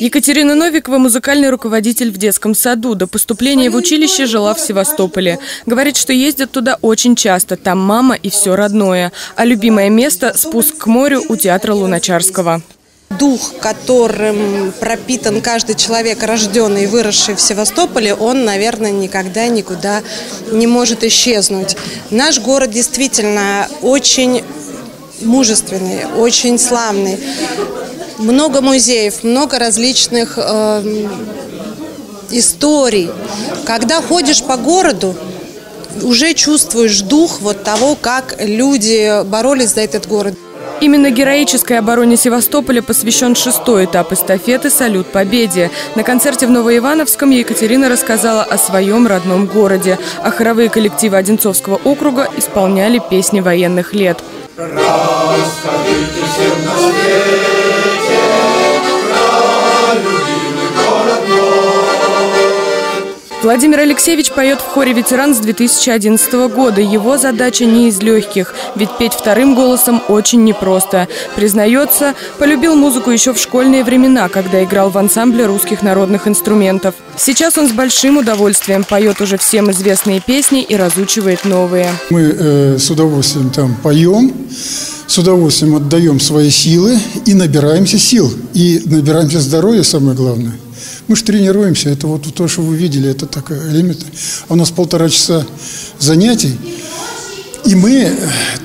Екатерина Новикова – музыкальный руководитель в детском саду. До поступления в училище жила в Севастополе. Говорит, что ездят туда очень часто. Там мама и все родное. А любимое место – спуск к морю у театра Луначарского. Дух, которым пропитан каждый человек, рожденный и выросший в Севастополе, он, наверное, никогда никуда не может исчезнуть. Наш город действительно очень мужественный, очень славный много музеев, много различных э, историй. Когда ходишь по городу, уже чувствуешь дух вот того, как люди боролись за этот город. Именно героической обороне Севастополя посвящен шестой этап эстафеты «Салют Победе». На концерте в Новоивановском Екатерина рассказала о своем родном городе, а хоровые коллективы Одинцовского округа исполняли песни военных лет. Расскажите Владимир Алексеевич поет в хоре «Ветеран» с 2011 года. Его задача не из легких, ведь петь вторым голосом очень непросто. Признается, полюбил музыку еще в школьные времена, когда играл в ансамбле русских народных инструментов. Сейчас он с большим удовольствием поет уже всем известные песни и разучивает новые. Мы э, с удовольствием там поем, с удовольствием отдаем свои силы и набираемся сил. И набираемся здоровья, самое главное – мы же тренируемся, это вот то, что вы видели, это такой элемент. У нас полтора часа занятий, и мы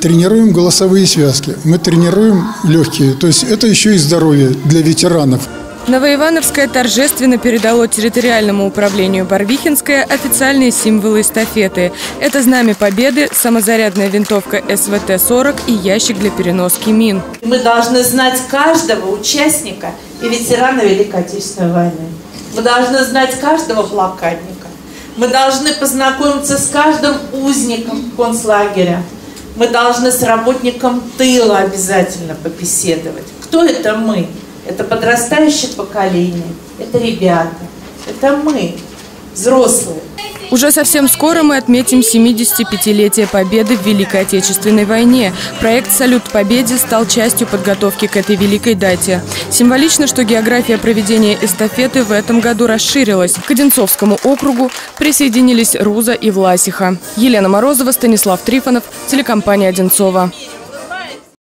тренируем голосовые связки, мы тренируем легкие, то есть это еще и здоровье для ветеранов. Новоивановское торжественно передало территориальному управлению Барвихинское официальные символы эстафеты. Это знамя победы, самозарядная винтовка СВТ-40 и ящик для переноски мин. Мы должны знать каждого участника и ветерана Великой Отечественной войны. Мы должны знать каждого блокадника. Мы должны познакомиться с каждым узником концлагеря. Мы должны с работником тыла обязательно побеседовать. Кто это мы? Это подрастающее поколение, это ребята, это мы, взрослые. Уже совсем скоро мы отметим 75-летие Победы в Великой Отечественной войне. Проект «Салют Победе» стал частью подготовки к этой великой дате. Символично, что география проведения эстафеты в этом году расширилась. К Одинцовскому округу присоединились Руза и Власиха. Елена Морозова, Станислав Трифонов, телекомпания «Одинцова».